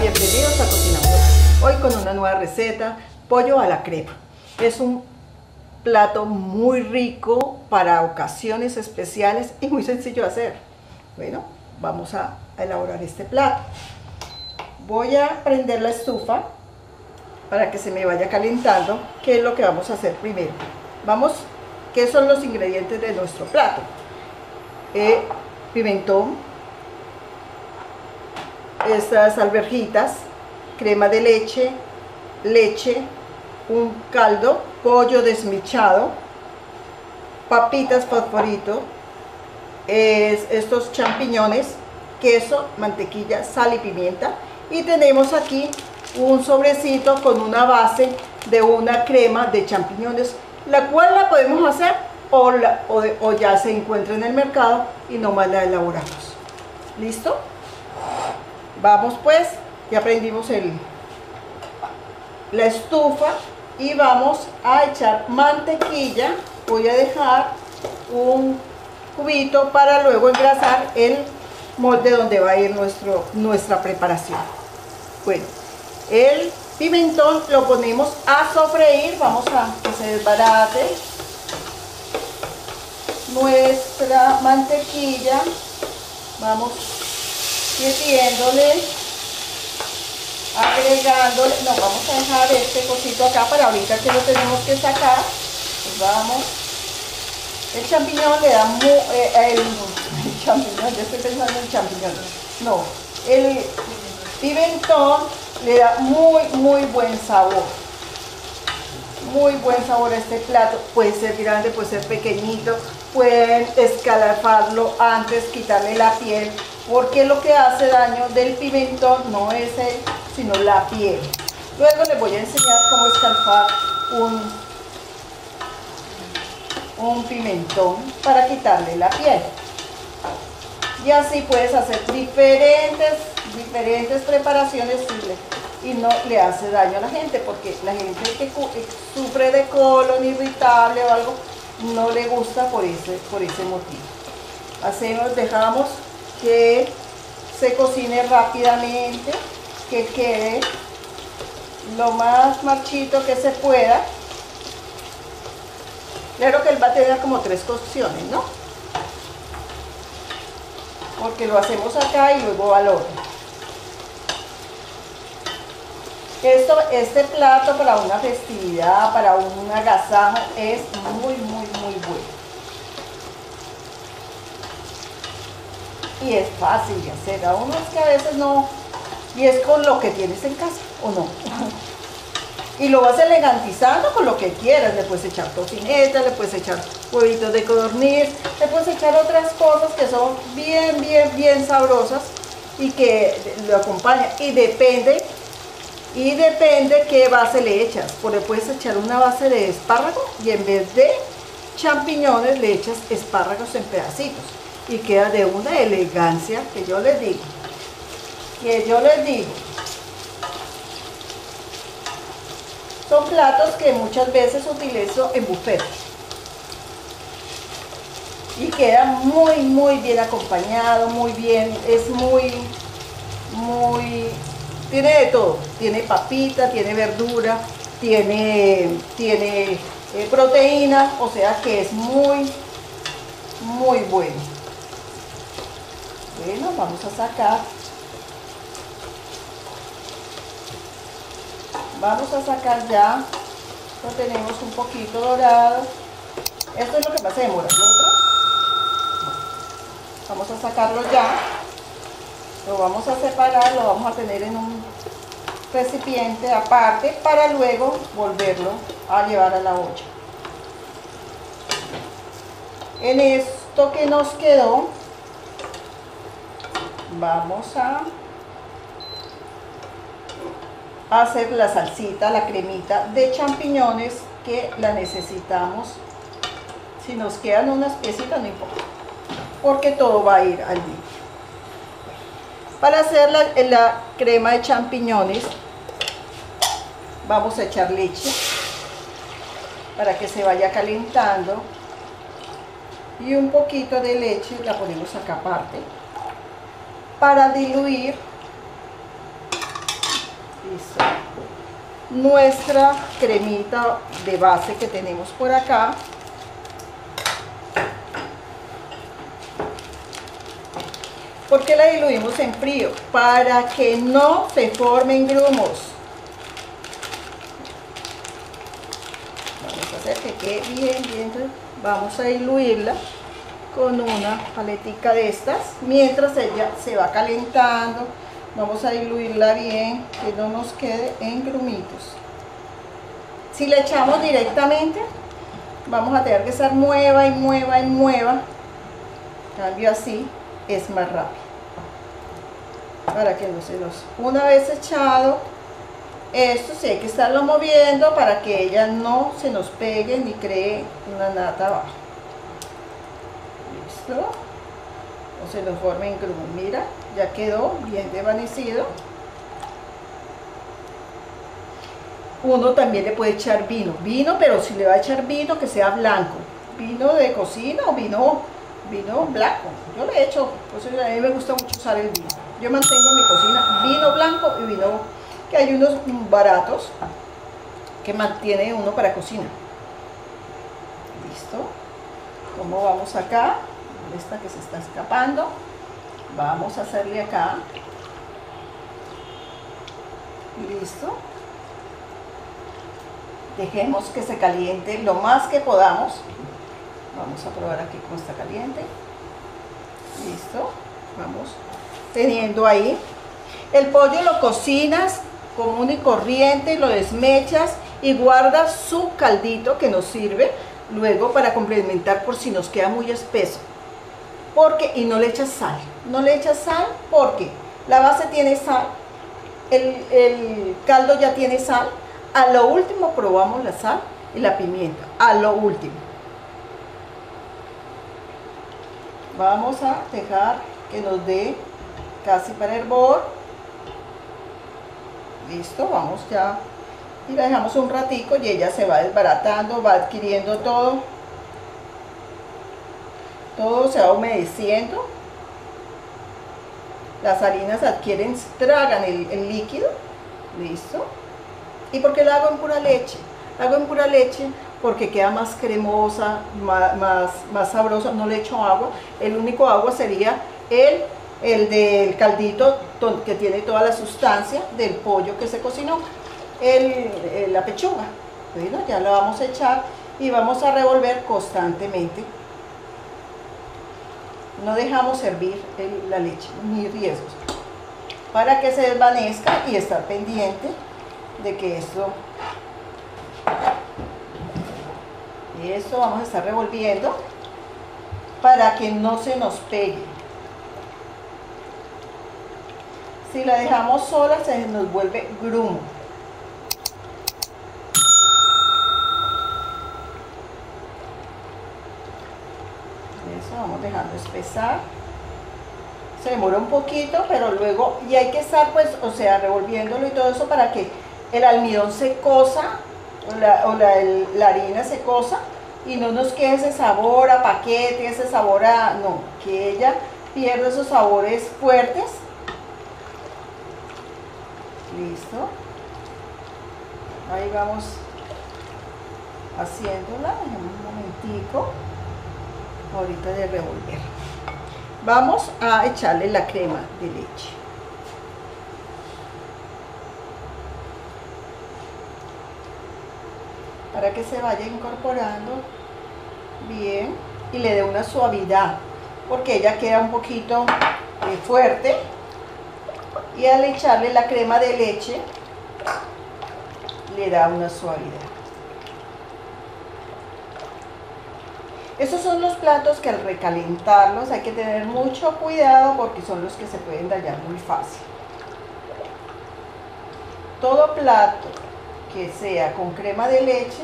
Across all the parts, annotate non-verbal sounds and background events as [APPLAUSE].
bienvenidos a Cocina Hoy con una nueva receta, pollo a la crema. Es un plato muy rico para ocasiones especiales y muy sencillo de hacer. Bueno, vamos a elaborar este plato. Voy a prender la estufa para que se me vaya calentando. ¿Qué es lo que vamos a hacer primero? Vamos, ¿qué son los ingredientes de nuestro plato? Eh, pimentón, estas alberjitas, crema de leche, leche, un caldo, pollo desmichado, papitas fosforito, estos champiñones, queso, mantequilla, sal y pimienta. Y tenemos aquí un sobrecito con una base de una crema de champiñones, la cual la podemos hacer o, o ya se encuentra en el mercado y nomás la elaboramos. ¿Listo? Vamos pues, ya prendimos el, la estufa y vamos a echar mantequilla. Voy a dejar un cubito para luego engrasar el molde donde va a ir nuestro, nuestra preparación. Bueno, el pimentón lo ponemos a sofreír. Vamos a que se desbarate nuestra mantequilla. Vamos metiéndole, agregándole, no, vamos a dejar este cosito acá para ahorita que lo tenemos que sacar, pues vamos, el champiñón le da muy, eh, el, el, champiñón, yo estoy pensando en champiñón, no, el pimentón le da muy, muy buen sabor, muy buen sabor a este plato, puede ser grande, puede ser pequeñito, pueden escalafarlo antes, quitarle la piel, porque lo que hace daño del pimentón no es el, sino la piel. Luego les voy a enseñar cómo escalfar un, un pimentón para quitarle la piel. Y así puedes hacer diferentes, diferentes preparaciones y no le hace daño a la gente, porque la gente que sufre de colon irritable o algo, no le gusta por ese, por ese motivo. Hacemos, dejamos que se cocine rápidamente, que quede lo más marchito que se pueda. Claro que él va a tener como tres cocciones, ¿no? Porque lo hacemos acá y luego al horno. Esto, este plato para una festividad, para un agasajo, es muy, muy, muy bueno. Y es fácil de hacer. A uno es que a veces no, y es con lo que tienes en casa, ¿o no? [LAUGHS] y lo vas elegantizando con lo que quieras. Le puedes echar tocineta, le puedes echar huevitos de codorniz, le puedes echar otras cosas que son bien, bien, bien sabrosas y que lo acompañan. Y depende, y depende qué base le echas. Porque puedes echar una base de espárrago y en vez de champiñones le echas espárragos en pedacitos y queda de una elegancia que yo les digo. Que yo les digo. Son platos que muchas veces utilizo en buffet. Y queda muy, muy bien acompañado, muy bien, es muy, muy, tiene de todo. Tiene papita, tiene verdura, tiene, tiene eh, proteína, o sea que es muy, muy bueno. Bueno, vamos a sacar. Vamos a sacar ya. Lo tenemos un poquito dorado. Esto es lo que más. Vamos a sacarlo ya. Lo vamos a separar, lo vamos a tener en un recipiente aparte para luego volverlo a llevar a la olla. En esto que nos quedó, vamos a hacer la salsita, la cremita de champiñones que la necesitamos. Si nos quedan unas piecitas no importa, porque todo va a ir al. Para hacer la, la crema de champiñones vamos a echar leche para que se vaya calentando y un poquito de leche la ponemos acá aparte para diluir. Nuestra cremita de base que tenemos por acá. ¿Por qué la diluimos en frío? Para que no se formen grumos. Vamos a hacer que quede bien, bien. Vamos a diluirla con una paletica de estas. Mientras ella se va calentando, vamos a diluirla bien, que no nos quede en grumitos. Si la echamos directamente, vamos a tener que estar mueva y mueva y mueva. Cambio así, es más rápido. Para que no se nos... Una vez echado, esto sí hay que estarlo moviendo para que ella no se nos pegue ni cree una nata abajo. O se nos forme en grumo. Mira, ya quedó bien desvanecido. Uno también le puede echar vino. Vino, pero si le va a echar vino, que sea blanco. Vino de cocina o vino vino blanco. Yo le he hecho, pues a mí me gusta mucho usar el vino. Yo mantengo en mi cocina vino blanco y vino, que hay unos baratos que mantiene uno para cocina. Listo. ¿Cómo vamos acá? Esta que se está escapando. Vamos a hacerle acá. Listo. Dejemos que se caliente lo más que podamos. Vamos a probar aquí cómo está caliente. Listo. Vamos teniendo ahí. El pollo lo cocinas común y corriente, lo desmechas y guardas su caldito que nos sirve luego para complementar por si nos queda muy espeso. Porque, y no le echas sal. No le echas sal porque la base tiene sal, el, caldo ya tiene sal. A lo último probamos la sal y la pimienta. A lo último. vamos a dejar que nos dé casi para hervor listo, vamos ya y la dejamos un ratico y ella se va desbaratando, va adquiriendo todo todo se va humedeciendo las harinas adquieren, tragan el, el líquido listo ¿y por qué la hago en pura leche? la hago en pura leche porque queda más cremosa, más, más, sabrosa, no le echo agua, el único agua sería el, el del caldito que tiene toda la sustancia del pollo que se cocinó, el, la pechuga. Bueno, ya lo vamos a echar y vamos a revolver constantemente. No dejamos hervir la leche, ni riesgos, para que se desvanezca y estar pendiente de que esto esto vamos a estar revolviendo para que no se nos pegue. Si la dejamos sola se nos vuelve grumo. Eso vamos dejando espesar. Se demora un poquito, pero luego, y hay que estar pues, o sea, revolviéndolo y todo eso para que el almidón se cosa o la, harina se cosa y no nos quede ese sabor a paquete, ese sabor a... no, que ella pierda esos sabores fuertes. Listo. Ahí vamos haciéndola, un momentico, ahorita de revolver. Vamos a echarle la crema de leche. para que se vaya incorporando bien y le dé una suavidad porque ella queda un poquito eh, fuerte y al echarle la crema de leche le da una suavidad Estos son los platos que al recalentarlos hay que tener mucho cuidado porque son los que se pueden dañar muy fácil. Todo plato que sea con crema de leche,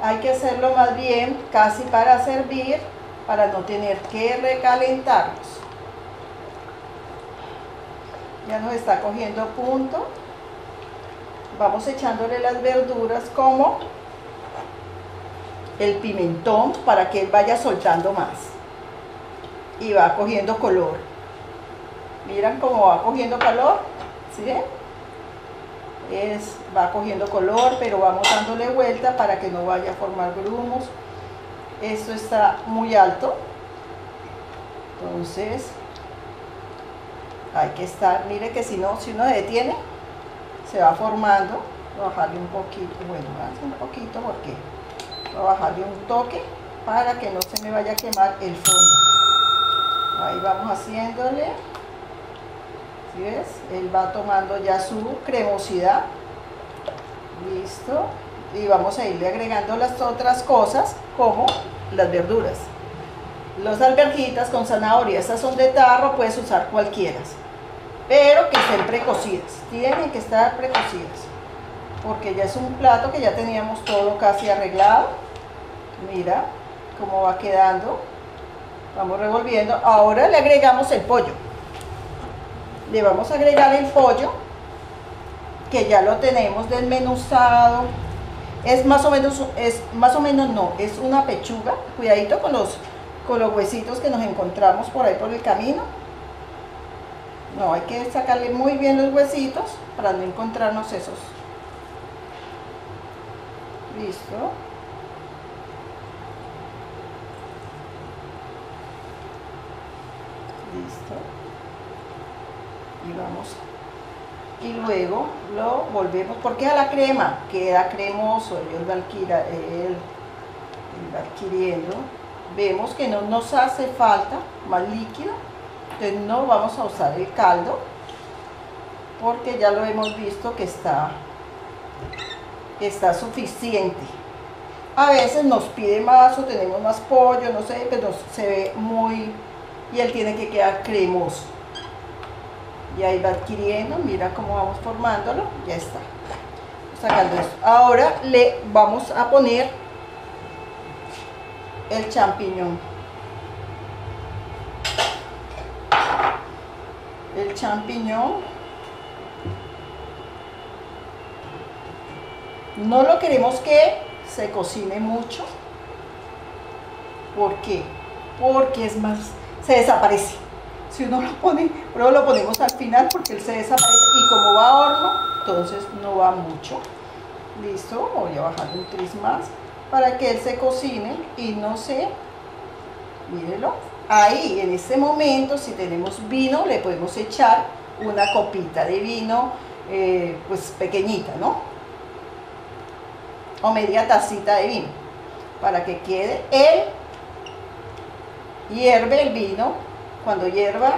hay que hacerlo más bien casi para servir, para no tener que recalentarlos. Ya nos está cogiendo punto. Vamos echándole las verduras como el pimentón para que él vaya soltando más. Y va cogiendo color. Miran cómo va cogiendo color. ¿Sí es, va cogiendo color, pero vamos dándole vuelta para que no vaya a formar grumos. Esto está muy alto, entonces hay que estar, mire que si no, si uno detiene, se va formando. Bajarle un poquito, bueno, un poquito porque voy a bajarle un toque para que no se me vaya a quemar el fondo. Ahí vamos haciéndole. ¿Sí ves? Él va tomando ya su cremosidad. Listo. Y vamos a irle agregando las otras cosas como las verduras. Los alberjitas con zanahoria, estas son de tarro, puedes usar cualquiera. Pero que estén precocidas, tienen que estar precocidas. Porque ya es un plato que ya teníamos todo casi arreglado. Mira, cómo va quedando. Vamos revolviendo. Ahora le agregamos el pollo. Le vamos a agregar el pollo, que ya lo tenemos desmenuzado. Es más o menos, es más o menos no, es una pechuga. Cuidadito con los, con los huesitos que nos encontramos por ahí por el camino. No, hay que sacarle muy bien los huesitos para no encontrarnos esos. Listo. listo. Y vamos. Y luego lo volvemos porque a la crema queda cremoso va, él, va adquiriendo. Vemos que no nos hace falta más líquido entonces no vamos a usar el caldo porque ya lo hemos visto que está está suficiente a veces nos pide más o tenemos más pollo no sé pero se ve muy y él tiene que quedar cremoso. Y ahí va adquiriendo, mira cómo vamos formándolo, ya está. Sacando esto. Ahora le vamos a poner el champiñón. El champiñón. No lo queremos que se cocine mucho. ¿Por qué? Porque es más se desaparece. Si uno lo pone, pero lo ponemos al final porque él se desaparece y como va a horno, entonces no va mucho. Listo, voy a bajar un tris más para que él se cocine y no se, mírelo, ahí en este momento si tenemos vino le podemos echar una copita de vino eh, pues pequeñita, ¿no? O media tacita de vino para que quede el hierve el vino, cuando hierva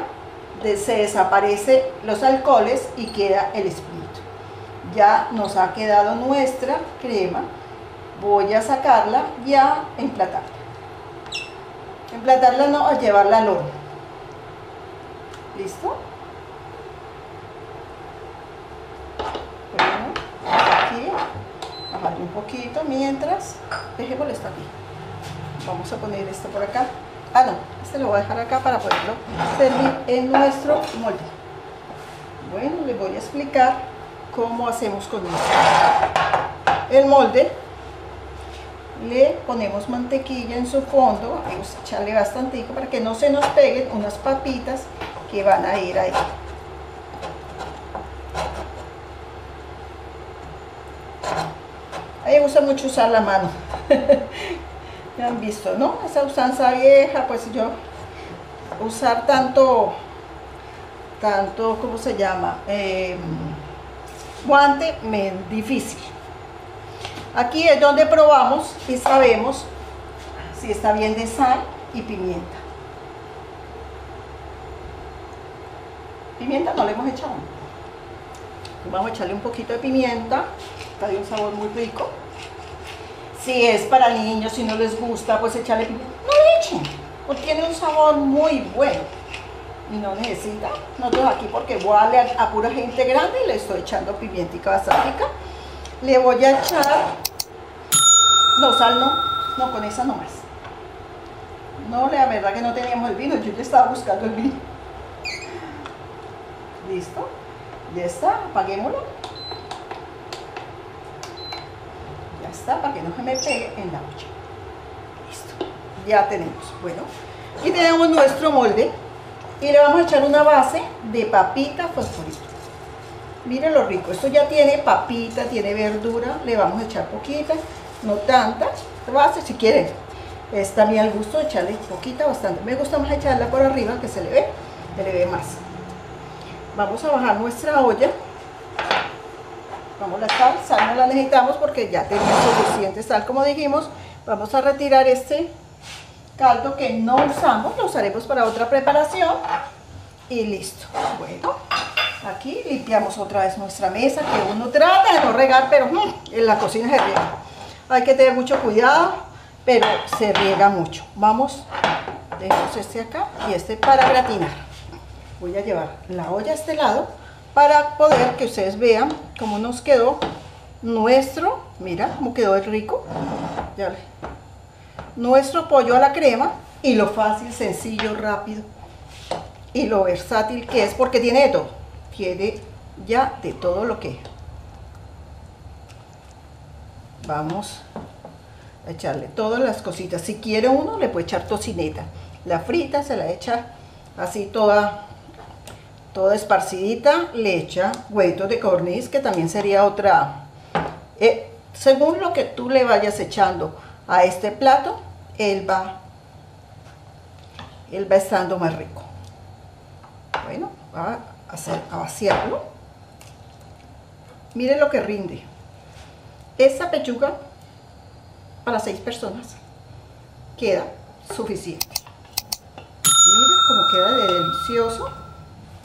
se desaparecen los alcoholes y queda el espíritu. Ya nos ha quedado nuestra crema. Voy a sacarla ya emplatarla. Emplatarla no, a llevarla al horno. ¿Listo? Bueno, aquí, bajarle un poquito mientras, dejémoslo esto aquí. Vamos a poner esto por acá. Ah, no, este lo voy a dejar acá para poderlo servir en nuestro molde. Bueno, les voy a explicar cómo hacemos con esto. El molde le ponemos mantequilla en su fondo, vamos a echarle bastante para que no se nos peguen unas papitas que van a ir ahí. A mí me gusta usar la mano. [LAUGHS] han visto, ¿no? Esa usanza vieja, pues yo usar tanto, tanto, ¿cómo se llama? Em, guante, me difícil. Aquí es donde probamos y sabemos si está bien de sal y pimienta. Pimienta no le hemos echado. Vamos a echarle un poquito de pimienta, está de un sabor muy rico. Si es para niños, si no les gusta, pues echarle pimienta. No le echen, porque tiene un sabor muy bueno. Y no necesita. Nosotros aquí, porque voy a darle a, pura gente grande, le estoy echando pimientica bastante. Le voy a echar... No, sal no. No, con esa no más. No, la verdad que no teníamos el vino. Yo ya estaba buscando el vino. Listo. Ya está. Apaguémoslo. Para que no se me pegue en la olla. Listo, ya tenemos. Bueno, y tenemos nuestro molde y le vamos a echar una base de papita fosforito. Miren lo rico. Esto ya tiene papita, tiene verdura. Le vamos a echar poquita, no tanta. Base si quieren. Es también al gusto de echarle poquita, bastante. Me gusta más echarla por arriba que se le ve, se le ve más. Vamos a bajar nuestra olla. Vamos a sal, sal no la necesitamos porque ya tenemos suficiente sal como dijimos. Vamos a retirar este caldo que no usamos, lo usaremos para otra preparación. Y listo. Bueno, aquí limpiamos otra vez nuestra mesa, que uno trata de no regar, pero mm, en la cocina se riega. Hay que tener mucho cuidado, pero se riega mucho. Vamos, dejamos este acá y este para gratinar. Voy a llevar la olla a este lado para poder que ustedes vean cómo nos quedó nuestro, mira cómo quedó el rico, ya nuestro pollo a la crema y lo fácil, sencillo, rápido y lo versátil que es porque tiene de todo, tiene ya de todo lo que vamos a echarle todas las cositas, si quiere uno le puede echar tocineta, la frita se la echa así toda toda esparcidita, le echa huevitos de corniz que también sería otra eh, según lo que tú le vayas echando a este plato, él va, él va estando más rico. Bueno, va a, hacer, a vaciarlo. Miren lo que rinde. Esta pechuga para seis personas queda suficiente. Miren cómo queda de delicioso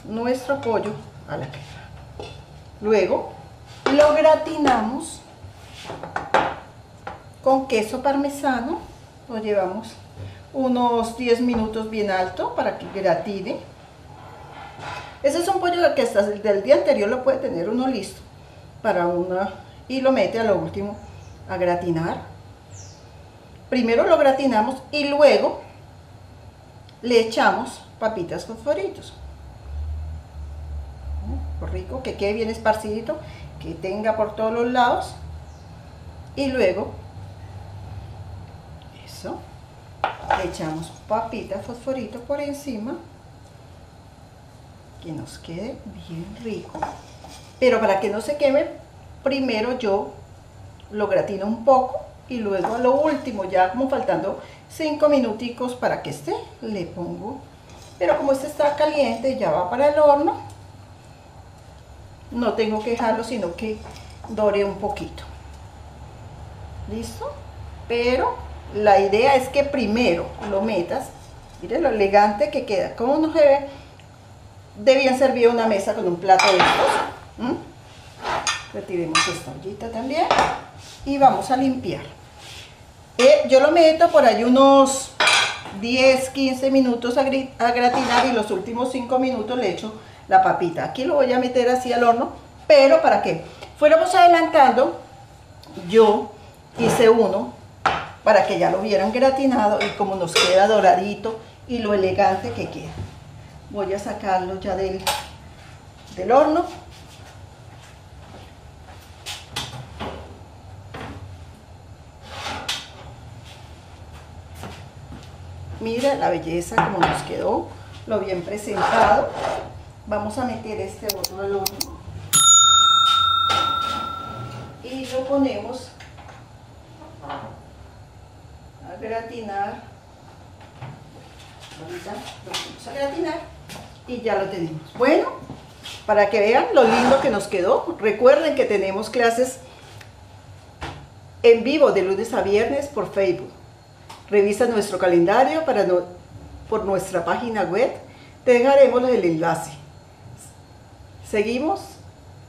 nuestro pollo a la crema. Luego lo gratinamos con queso parmesano. Lo llevamos unos 10 minutos bien alto para que gratine. Ese es un pollo que hasta del día anterior lo puede tener uno listo para una y lo mete a lo último a gratinar. Primero lo gratinamos y luego le echamos papitas fosforitos. Por rico, que quede bien esparcidito, que tenga por todos los lados. Y luego eso le echamos papita fosforito por encima que nos quede bien rico. Pero para que no se queme primero yo lo gratino un poco y luego a lo último ya como faltando 5 minuticos para que esté le pongo. Pero como este está caliente ya va para el horno no tengo que dejarlo sino que dore un poquito ¿Listo? Pero la idea es que primero lo metas. Miren lo elegante que queda. ¿Cómo no se ve? Debían servir una mesa con un plato de estos. Retiremos esta ollita también. Y vamos a limpiar. Eh, yo lo meto por ahí unos 10, 15 minutos a, a gratinar y los últimos 5 minutos le echo la papita. Aquí lo voy a meter así al horno, pero ¿para qué? Fuéramos adelantando, yo hice uno para que ya lo vieran gratinado y como nos queda doradito y lo elegante que queda. Voy a sacarlo ya del, del horno. Mira la belleza como nos quedó, lo bien presentado. Vamos a meter este otro al horno. Y lo ponemos a gratinar. Ahorita lo vamos a gratinar y ya lo tenemos. Bueno para que vean lo lindo que nos quedó recuerden que tenemos clases en vivo de lunes a viernes por Facebook. Revisa nuestro calendario para por nuestra página web. Te dejaremos el enlace seguimos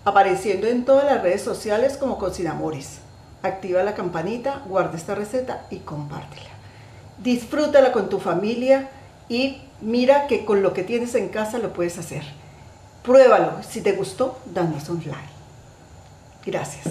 apareciendo en todas las redes sociales como Cocinamores activa la campanita, guarda esta receta y compártela. Disfrútala con tu familia y mira que con lo que tienes en casa lo puedes hacer. Pruébalo. Si te gustó, danos un like. Gracias.